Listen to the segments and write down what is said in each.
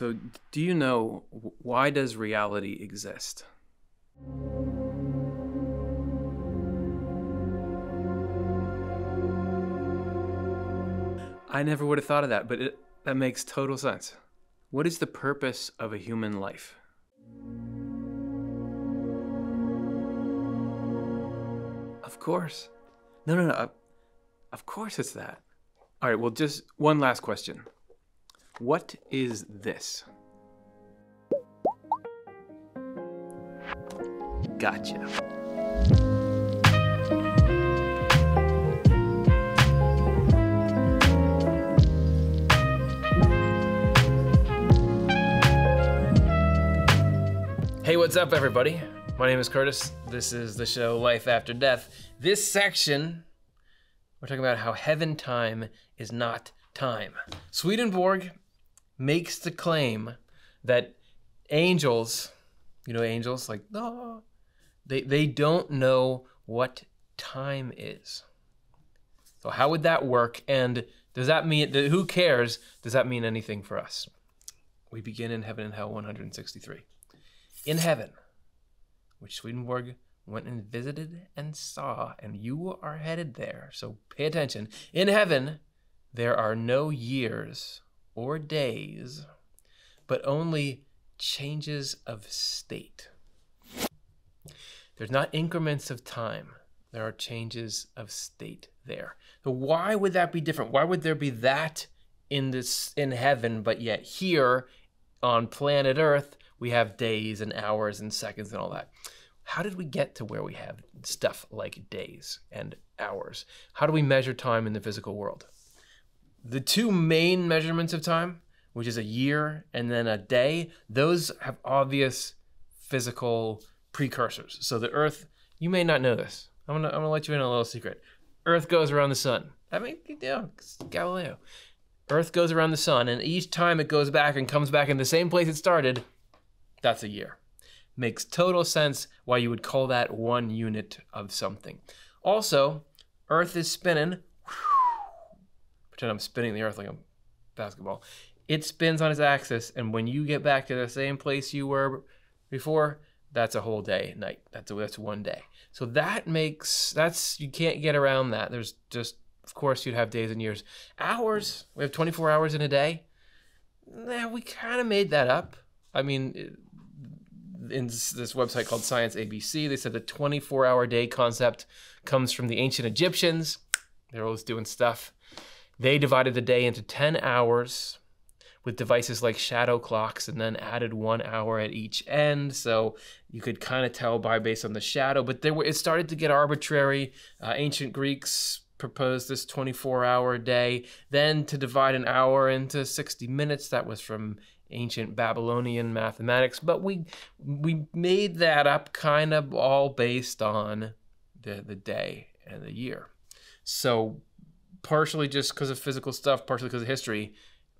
So, do you know why does reality exist? I never would have thought of that, but it, that makes total sense. What is the purpose of a human life? Of course. No, no, no. Of course it's that. All right, well, just one last question. What is this? Gotcha. Hey, what's up, everybody? My name is Curtis. This is the show Life After Death. This section, we're talking about how heaven time is not time. Swedenborg makes the claim that angels, you know, angels like, oh, they, they don't know what time is. So, how would that work? And does that mean, who cares? Does that mean anything for us? We begin in Heaven and Hell 163. In heaven, which Swedenborg went and visited and saw, and you are headed there. So pay attention. In heaven, there are no years or days, but only changes of state. There's not increments of time. There are changes of state there. So why would that be different? Why would there be that in this in heaven, but yet here on planet Earth we have days and hours and seconds and all that? How did we get to where we have stuff like days and hours? How do we measure time in the physical world? The two main measurements of time, which is a year and then a day, those have obvious physical precursors. So the Earth, you may not know this. I'm gonna, I'm gonna let you in a little secret. Earth goes around the sun. I mean, you know, Galileo. Earth goes around the sun, and each time it goes back and comes back in the same place it started, that's a year. Makes total sense why you would call that one unit of something. Also, Earth is spinning pretend I'm spinning the earth like a basketball. It spins on its axis, and when you get back to the same place you were before, that's a whole day, night. That's a, that's one day. So that makes that's you can't get around that. There's just of course you'd have days and years. Hours, we have 24 hours in a day. Nah, we kind of made that up. I mean, in this website called Science ABC, they said the 24 hour day concept comes from the ancient Egyptians. They're always doing stuff. They divided the day into 10 hours with devices like shadow clocks and then added one hour at each end. So you could kind of tell by based on the shadow, but there were, it started to get arbitrary. Uh, ancient Greeks proposed this 24 hour day. Then to divide an hour into 60 minutes, that was from ancient Babylonian mathematics. But we, we made that up kind of all based on the, the day and the year. So partially just because of physical stuff, partially because of history,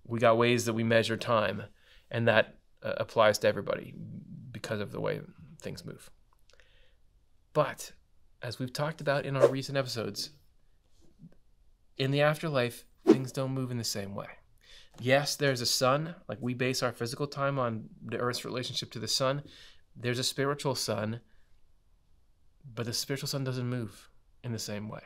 we got ways that we measure time, and that uh, applies to everybody because of the way things move. But as we've talked about in our recent episodes, in the afterlife, things don't move in the same way. Yes, there's a sun, like we base our physical time on the earth's relationship to the sun. There's a spiritual sun, but the spiritual sun doesn't move in the same way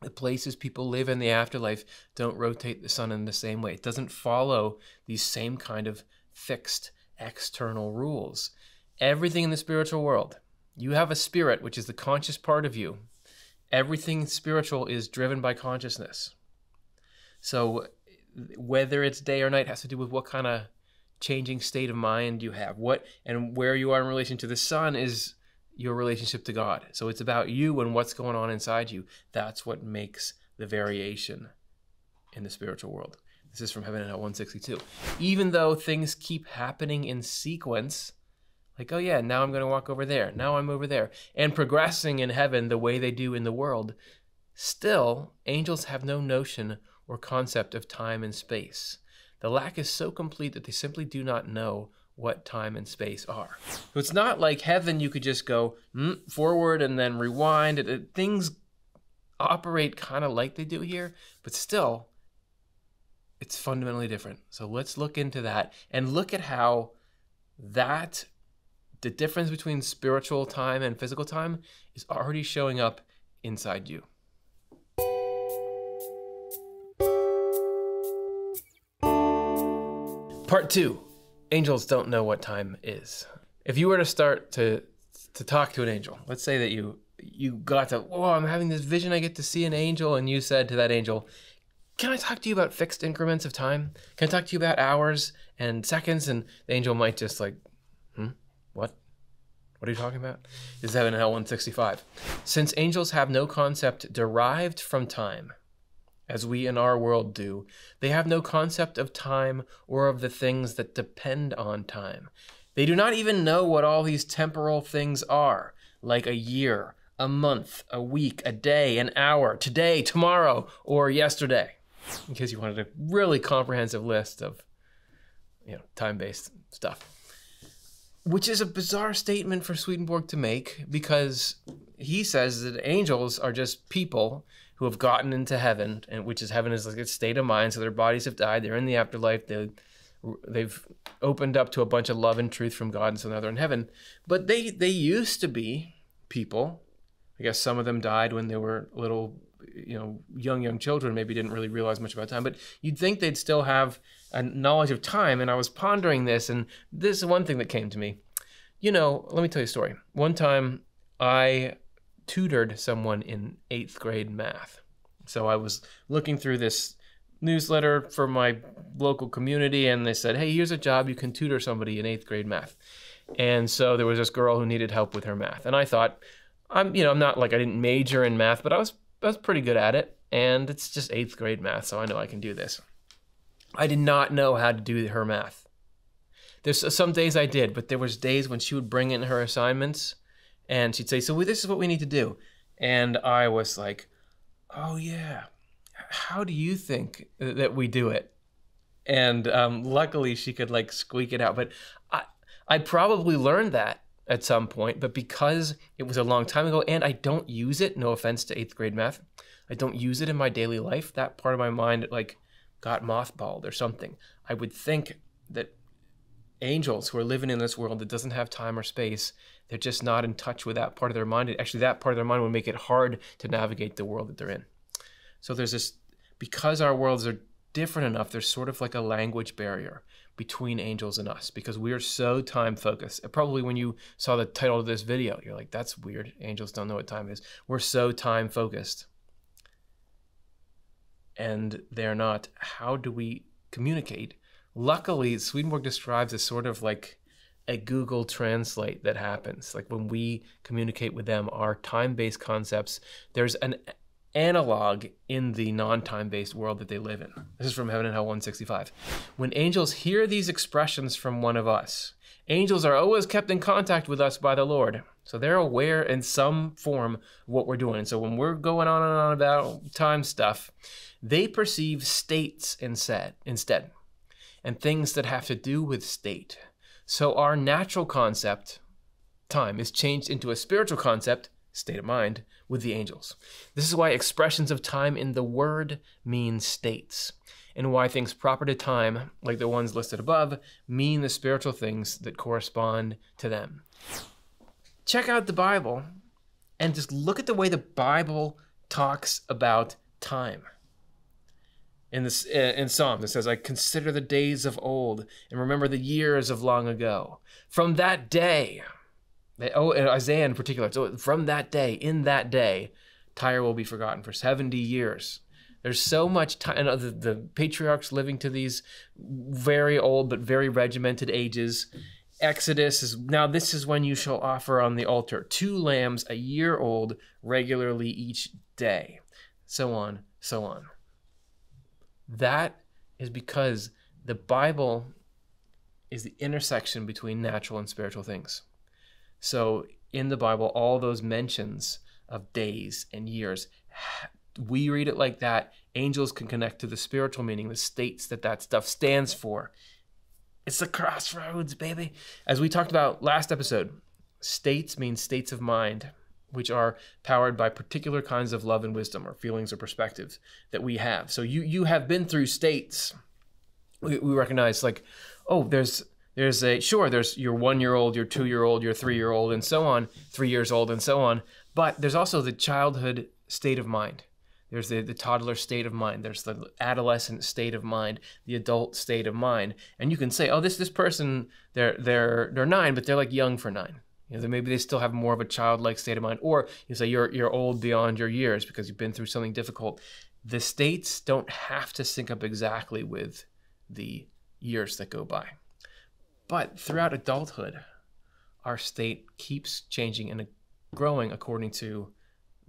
the places people live in the afterlife don't rotate the sun in the same way. It doesn't follow these same kind of fixed external rules. Everything in the spiritual world, you have a spirit, which is the conscious part of you. Everything spiritual is driven by consciousness. So, whether it's day or night has to do with what kind of changing state of mind you have. What and where you are in relation to the sun is your relationship to God. So it's about you and what's going on inside you. That's what makes the variation in the spiritual world. This is from Heaven and Hell 162. Even though things keep happening in sequence, like, oh yeah, now I'm going to walk over there, now I'm over there, and progressing in heaven the way they do in the world, still, angels have no notion or concept of time and space. The lack is so complete that they simply do not know what time and space are. So it's not like heaven, you could just go mm, forward and then rewind. It, it, things operate kind of like they do here, but still, It's fundamentally different. So let's look into that and look at how that the difference between spiritual time and physical time is already showing up inside you. Part two angels don't know what time is. If you were to start to to talk to an angel, let's say that you you got to, oh, I'm having this vision, I get to see an angel, and you said to that angel, Can I talk to you about fixed increments of time? Can I talk to you about hours and seconds? And the angel might just like, hmm, what? What are you talking about? Is heaven hell 165? Since angels have no concept derived from time, as we in our world do, they have no concept of time or of the things that depend on time. They do not even know what all these temporal things are, like a year, a month, a week, a day, an hour, today, tomorrow, or yesterday. In case you wanted a really comprehensive list of you know, time-based stuff. Which is a bizarre statement for Swedenborg to make because he says that angels are just people who have gotten into heaven, and which is heaven is like a state of mind. So their bodies have died. They're in the afterlife. They they've opened up to a bunch of love and truth from God, and so now they're in heaven. But they they used to be people. I guess some of them died when they were little, you know, young young children. Maybe didn't really realize much about time. But you'd think they'd still have a knowledge of time. And I was pondering this, and this is one thing that came to me. You know, let me tell you a story. One time, I tutored someone in eighth grade math. So I was looking through this newsletter for my local community, and they said, "Hey, here's a job. You can tutor somebody in eighth grade math." And so there was this girl who needed help with her math, and I thought, I'm, you know, I'm not like I didn't major in math, but I was I was pretty good at it, and it's just eighth grade math, so I know I can do this. I did not know how to do her math. There's some days I did, but there was days when she would bring in her assignments and she'd say, "So this is what we need to do," and I was like, "Oh yeah, how do you think that we do it?" And um, luckily, she could like squeak it out. But I, I probably learned that at some point, but because it was a long time ago, and I don't use it. No offense to eighth grade math, I don't use it in my daily life. That part of my mind like got mothballed or something. I would think that angels who are living in this world that doesn't have time or space they're just not in touch with that part of their mind. Actually, that part of their mind would make it hard to navigate the world that they're in. So there's this, because our worlds are different enough, there's sort of like a language barrier between angels and us because we are so time focused. Probably when you saw the title of this video, you're like, that's weird. Angels don't know what time is. We're so time focused. And they're not. How do we communicate? Luckily, Swedenborg describes a sort of like a Google Translate that happens. Like when we communicate with them, our time based concepts, there's an analog in the non time based world that they live in. This is from Heaven and Hell 165. When angels hear these expressions from one of us, angels are always kept in contact with us by the Lord. So they're aware in some form of what we're doing. So when we're going on and on about time stuff, they perceive states instead, instead and things that have to do with state so our natural concept, time, is changed into a spiritual concept, state of mind, with the angels. This is why expressions of time in the word mean states, and why things proper to time, like the ones listed above, mean the spiritual things that correspond to them. Check out the Bible and just look at the way the Bible talks about time in this eh, in Psalm It says, "I consider the days of old and remember the years of long ago." From that day, eh, oh, Isaiah in particular. So from that day, in that day, Tyre will be forgotten for seventy years. There's so much time. Uh, the, the patriarchs living to these very old but very regimented ages. Exodus is now. This is when you shall offer on the altar two lambs a year old regularly each day. So on, so on. That is because the Bible is the intersection between natural and spiritual things. So in the Bible, all those mentions of days and years, we read it like that. Angels can connect to the spiritual meaning, the states that that stuff stands for. It's the crossroads, baby. As we talked about last episode, states mean states of mind which are powered by particular kinds of love and wisdom or feelings or perspectives that we have. So you you have been through states we, we recognize like, oh, there's there's a sure there's your one year old, your two year old, your three year old, and so on, three years old, and so on. But there's also the childhood state of mind. There's the, the toddler state of mind. There's the adolescent state of mind, the adult state of mind. And you can say, oh, this this person, they're they're they're nine, but they're like young for nine. You know, maybe they still have more of a childlike state of mind. Or you say you're you're old beyond your years because you've been through something difficult. The states don't have to sync up exactly with the years that go by. But throughout adulthood, our state keeps changing and growing according to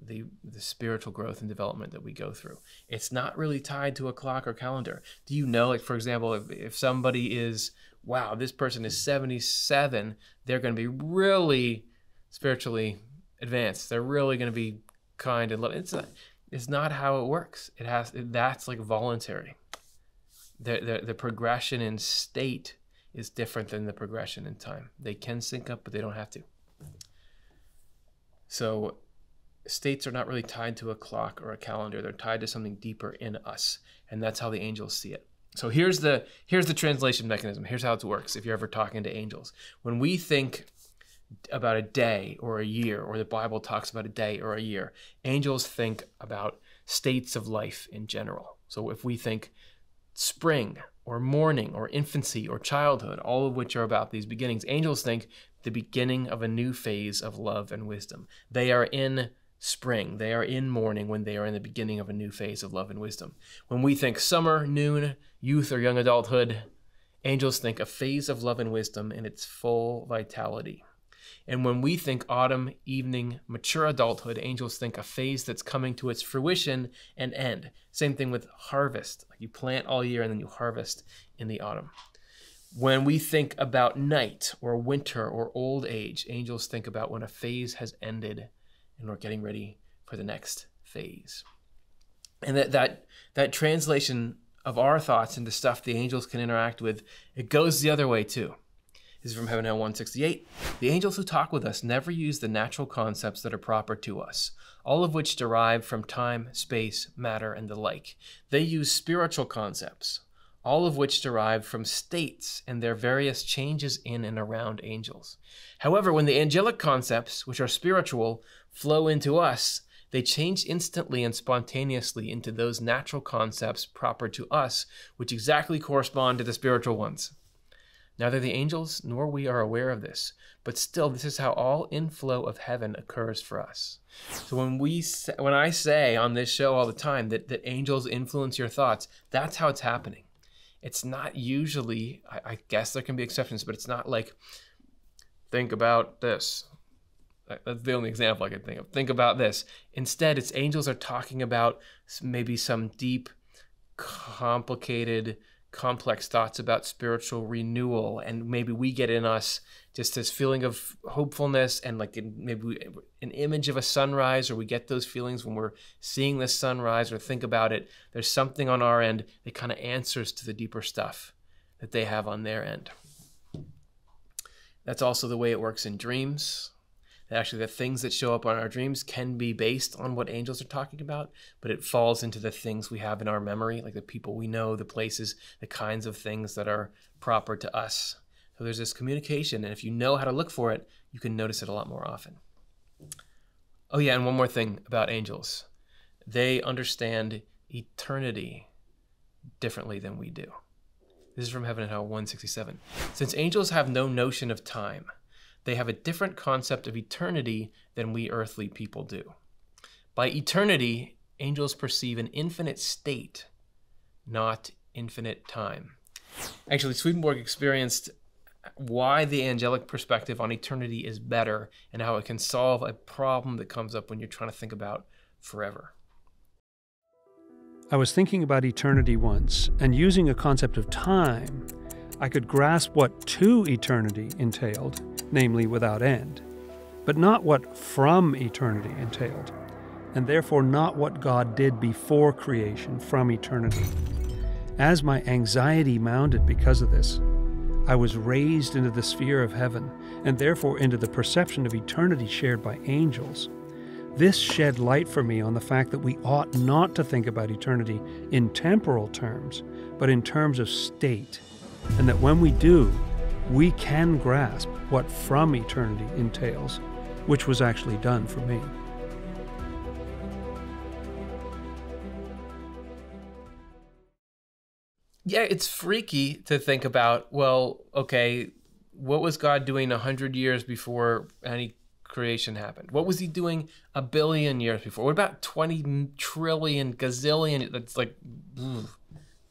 the the spiritual growth and development that we go through. It's not really tied to a clock or calendar. Do you know, like for example, if, if somebody is wow, this person is 77, they're going to be really spiritually advanced. They're really going to be kind and loving. It's not, it's not how it works. It has that's like voluntary. The, the the progression in state is different than the progression in time. They can sync up, but they don't have to. So states are not really tied to a clock or a calendar. They're tied to something deeper in us, and that's how the angels see it. So here's the here's the translation mechanism. Here's how it works. If you're ever talking to angels, when we think about a day or a year, or the Bible talks about a day or a year, angels think about states of life in general. So if we think spring or morning or infancy or childhood, all of which are about these beginnings, angels think the beginning of a new phase of love and wisdom. They are in spring. They are in morning when they are in the beginning of a new phase of love and wisdom. When we think summer, noon, youth, or young adulthood, angels think a phase of love and wisdom in its full vitality. And when we think autumn, evening, mature adulthood, angels think a phase that's coming to its fruition and end. Same thing with harvest. Like you plant all year and then you harvest in the autumn. When we think about night or winter or old age, angels think about when a phase has ended and we're getting ready for the next phase. And that that that translation of our thoughts into stuff the angels can interact with, it goes the other way too. This is from Heaven Hell 168. The angels who talk with us never use the natural concepts that are proper to us, all of which derive from time, space, matter, and the like. They use spiritual concepts, all of which derive from states and their various changes in and around angels. However, when the angelic concepts, which are spiritual, flow into us, they change instantly and spontaneously into those natural concepts proper to us, which exactly correspond to the spiritual ones. Neither the angels nor we are aware of this, but still, this is how all inflow of heaven occurs for us. So when we, when I say on this show all the time that, that angels influence your thoughts, that's how it's happening. It's not usually, I, I guess there can be exceptions, but it's not like, think about this, that's the only example I can think of. Think about this. Instead, its angels are talking about maybe some deep, complicated, complex thoughts about spiritual renewal. And maybe we get in us just this feeling of hopefulness and like maybe an image of a sunrise, or we get those feelings when we're seeing the sunrise or think about it. There's something on our end that kind of answers to the deeper stuff that they have on their end. That's also the way it works in dreams actually the things that show up on our dreams can be based on what angels are talking about, but it falls into the things we have in our memory, like the people we know, the places, the kinds of things that are proper to us. So there's this communication, and if you know how to look for it, you can notice it a lot more often. Oh, yeah, and one more thing about angels they understand eternity differently than we do. This is from Heaven and Hell 167. Since angels have no notion of time, they have a different concept of eternity than we earthly people do. By eternity, angels perceive an infinite state, not infinite time. Actually, Swedenborg experienced why the angelic perspective on eternity is better and how it can solve a problem that comes up when you're trying to think about forever. I was thinking about eternity once, and using a concept of time, I could grasp what to eternity entailed namely without end, but not what from eternity entailed, and therefore not what God did before creation from eternity. As my anxiety mounted because of this, I was raised into the sphere of heaven, and therefore into the perception of eternity shared by angels. This shed light for me on the fact that we ought not to think about eternity in temporal terms, but in terms of state, and that when we do, we can grasp what from eternity entails, which was actually done for me. Yeah, it's freaky to think about. Well, okay, what was God doing a hundred years before any creation happened? What was He doing a billion years before? What about twenty trillion gazillion? That's like, ugh,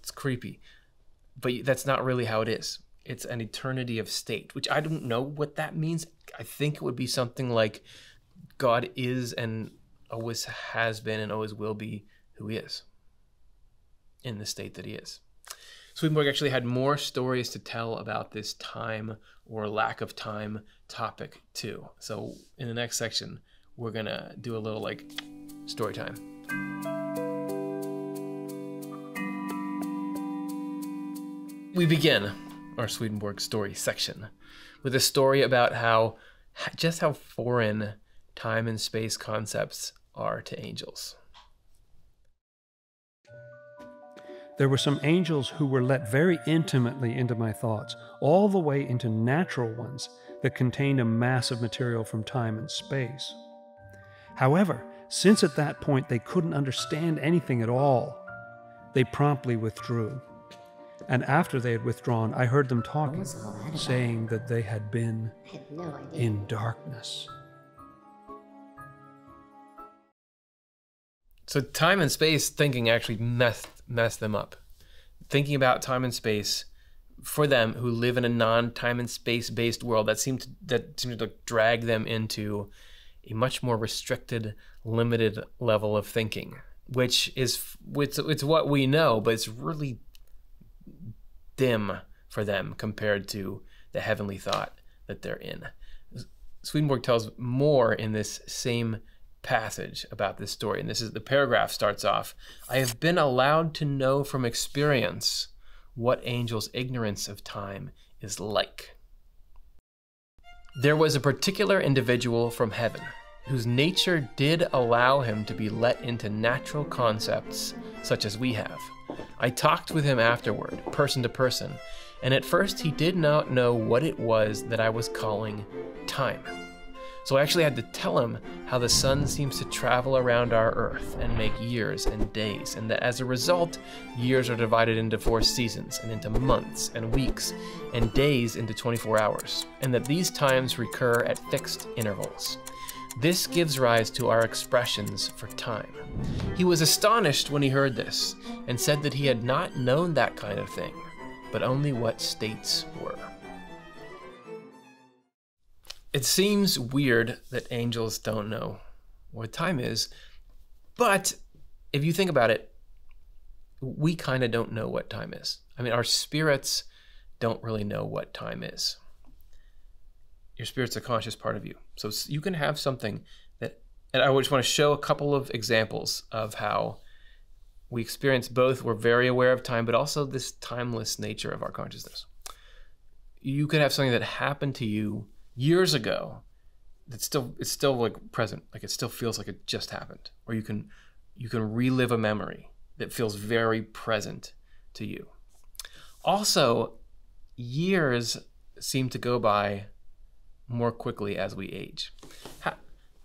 it's creepy, but that's not really how it is. It's an eternity of state, which I don't know what that means. I think it would be something like God is and always has been and always will be who He is in the state that He is. Swedenborg actually had more stories to tell about this time or lack of time topic too. So in the next section, we're gonna do a little like story time. We begin our Swedenborg story section with a story about how just how foreign time and space concepts are to angels. There were some angels who were let very intimately into my thoughts, all the way into natural ones that contained a mass of material from time and space. However, since at that point they couldn't understand anything at all, they promptly withdrew. And after they had withdrawn, I heard them talking, saying that they had been no in darkness. So time and space thinking actually messed messed them up. Thinking about time and space for them who live in a non-time and space-based world that seemed to, that seemed to drag them into a much more restricted, limited level of thinking, which is it's, it's what we know, but it's really dim for them compared to the heavenly thought that they're in. Swedenborg tells more in this same passage about this story. And this is the paragraph starts off I have been allowed to know from experience what angels' ignorance of time is like. There was a particular individual from heaven whose nature did allow him to be let into natural concepts such as we have. I talked with him afterward, person to person, and at first he did not know what it was that I was calling time. So I actually had to tell him how the sun seems to travel around our Earth and make years and days, and that as a result, years are divided into four seasons, and into months and weeks, and days into 24 hours, and that these times recur at fixed intervals. This gives rise to our expressions for time. He was astonished when he heard this, and said that he had not known that kind of thing, but only what states were. It seems weird that angels don't know what time is, but if you think about it, we kind of don't know what time is. I mean, our spirits don't really know what time is. Your spirit's a conscious part of you. So you can have something that, and I just want to show a couple of examples of how we experience both. We're very aware of time, but also this timeless nature of our consciousness. You could have something that happened to you years ago it's still it's still like present like it still feels like it just happened or you can you can relive a memory that feels very present to you also years seem to go by more quickly as we age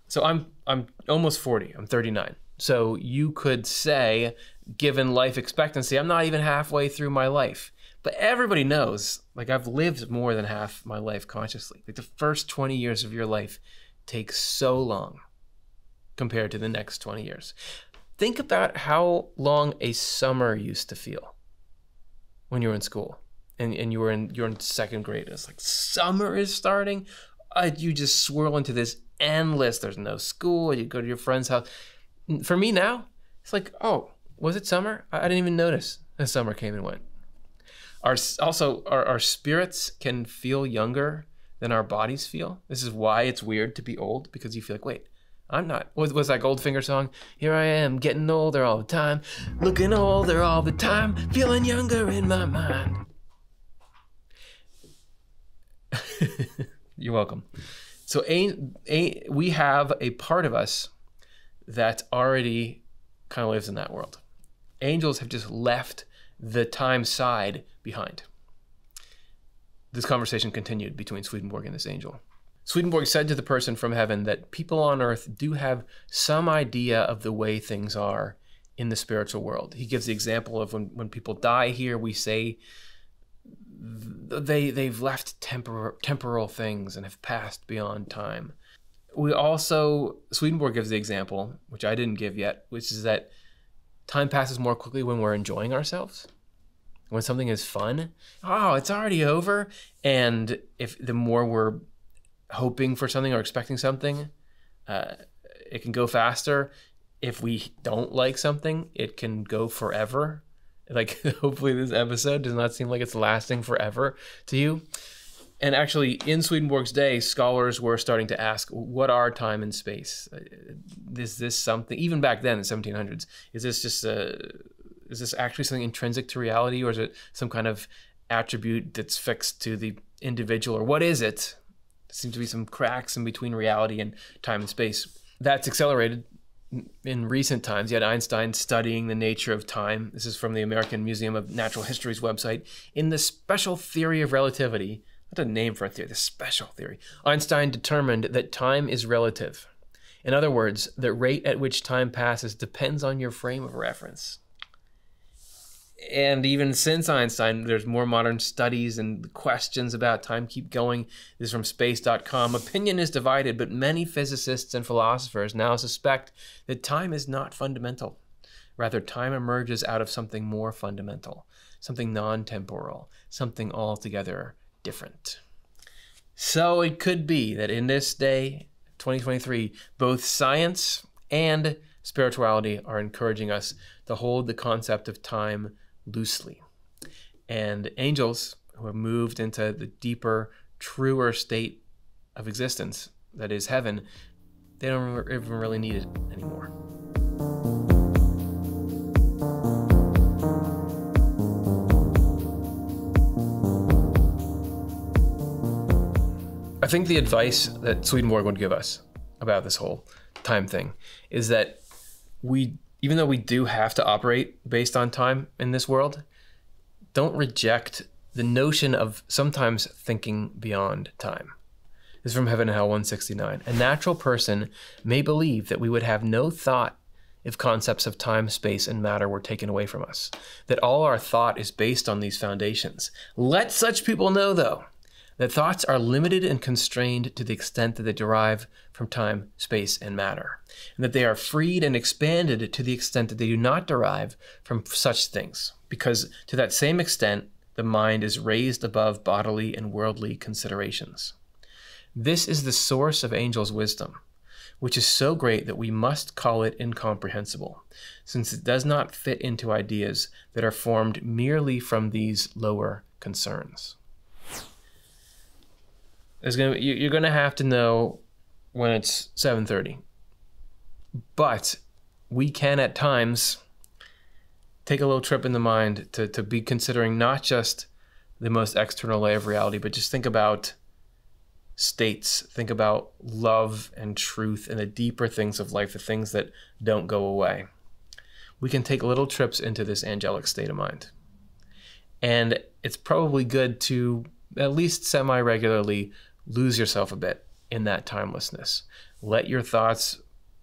so i'm i'm almost 40 i'm 39 so you could say given life expectancy i'm not even halfway through my life but everybody knows, like I've lived more than half my life consciously. Like the first 20 years of your life takes so long compared to the next 20 years. Think about how long a summer used to feel when you were in school and, and you were in you're in second grade. It's like summer is starting. Uh, you just swirl into this endless. There's no school. You go to your friend's house. For me now, it's like, oh, was it summer? I, I didn't even notice the summer came and went. Our also our, our spirits can feel younger than our bodies feel. This is why it's weird to be old because you feel like, wait, I'm not. Was was that Goldfinger song? Here I am, getting older all the time, looking older all the time, feeling younger in my mind. You're welcome. So a, a, we have a part of us that already kind of lives in that world. Angels have just left the time side behind. This conversation continued between Swedenborg and this angel. Swedenborg said to the person from heaven that people on earth do have some idea of the way things are in the spiritual world. He gives the example of when, when people die here, we say they, they've left tempor- temporal things and have passed beyond time. We also, Swedenborg gives the example, which I didn't give yet, which is that time passes more quickly when we're enjoying ourselves when something is fun. Oh it's already over. And if the more we're hoping for something or expecting something uh, it can go faster. If we don't like something it can go forever like hopefully this episode does not seem like it's lasting forever to you. And actually in swedenborg's day scholars were starting to ask what are time and space? Uh, is this something even back then in the 1700s is this just a is this actually something intrinsic to reality or is it some kind of attribute that's fixed to the individual or what is it? Seems to be some cracks in between reality and time and space. That's accelerated in recent times. You had Einstein studying the nature of time. This is from the American Museum of Natural History's website. In the special theory of relativity, not a name for a theory, the special theory, Einstein determined that time is relative. In other words, the rate at which time passes depends on your frame of reference and even since Einstein, there's more modern studies and questions about time keep going. This is from space.com. Opinion is divided, but many physicists and philosophers now suspect that time is not fundamental. Rather, time emerges out of something more fundamental, something non temporal, something altogether different. So it could be that in this day, 2023, both science and spirituality are encouraging us to hold the concept of time loosely. And angels who have moved into the deeper, truer state of existence, that is heaven, they don't even really need it anymore. I think the advice that Swedenborg would give us about this whole time thing is that we even though we do have to operate based on time in this world, don't reject the notion of sometimes thinking beyond time. This is from Heaven and Hell 169. A natural person may believe that we would have no thought if concepts of time, space, and matter were taken away from us, that all our thought is based on these foundations. Let such people know, though, that thoughts are limited and constrained to the extent that they derive from time, space, and matter, and that they are freed and expanded to the extent that they do not derive from such things, because to that same extent, the mind is raised above bodily and worldly considerations. This is the source of angels' wisdom, which is so great that we must call it incomprehensible, since it does not fit into ideas that are formed merely from these lower concerns. There's gonna you're gonna have to know when it's 7:30. But we can at times take a little trip in the mind to to be considering not just the most external layer of reality, but just think about states, think about love and truth and the deeper things of life, the things that don't go away. We can take little trips into this angelic state of mind. And it's probably good to at least semi regularly lose yourself a bit in that timelessness. Let your thoughts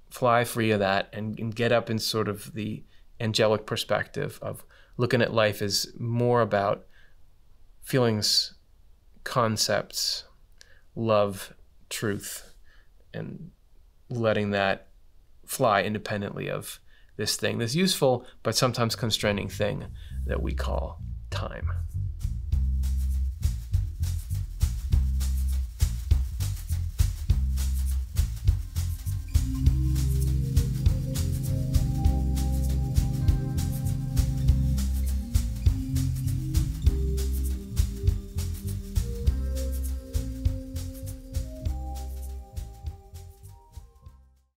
fly free of that and, and get up in sort of the angelic perspective of looking at life as more about feelings, concepts, love, truth, and letting that fly independently of this thing, this useful but sometimes constraining thing that we call time.